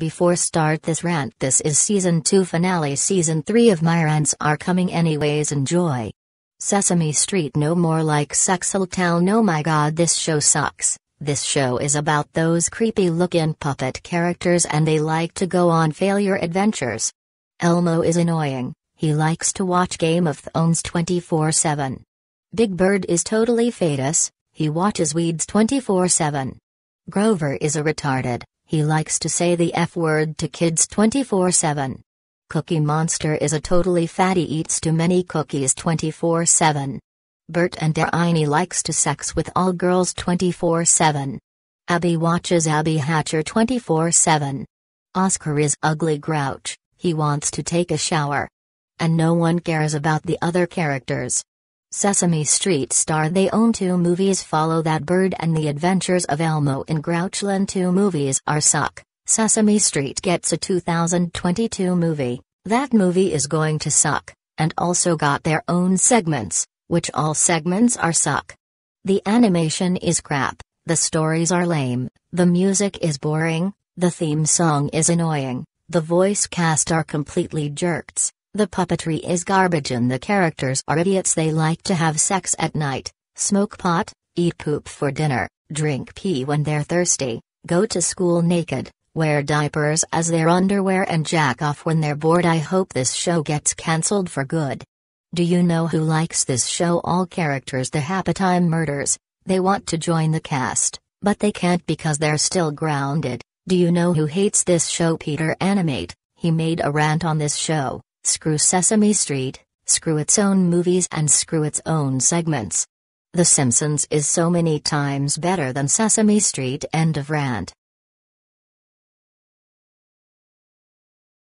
Before start this rant this is season 2 finale season 3 of my rants are coming anyways enjoy. Sesame Street no more like Sexel Town oh my god this show sucks. This show is about those creepy looking puppet characters and they like to go on failure adventures. Elmo is annoying, he likes to watch Game of Thrones 24 7. Big Bird is totally fetus, he watches Weeds 24 7. Grover is a retarded, he likes to say the F word to kids 24 7. Cookie Monster is a totally fatty eats too many cookies 24 7. Bert and Ernie likes to sex with all girls 24 7. Abby watches Abby Hatcher 24 7. Oscar is ugly grouch, he wants to take a shower. And no one cares about the other characters. Sesame Street star they own two movies follow that bird and the adventures of Elmo in Grouchland two movies are suck. Sesame Street gets a 2022 movie, that movie is going to suck, and also got their own segments, which all segments are suck. The animation is crap, the stories are lame, the music is boring, the theme song is annoying, the voice cast are completely jerks, the puppetry is garbage and the characters are idiots they like to have sex at night, smoke pot, eat poop for dinner, drink pee when they're thirsty, go to school naked, wear diapers as their underwear and jack off when they're bored. I hope this show gets cancelled for good. Do you know who likes this show? All characters the Happy Time Murders. They want to join the cast, but they can't because they're still grounded. Do you know who hates this show? Peter Animate. He made a rant on this show. Screw Sesame Street, screw its own movies and screw its own segments. The Simpsons is so many times better than Sesame Street. End of rant.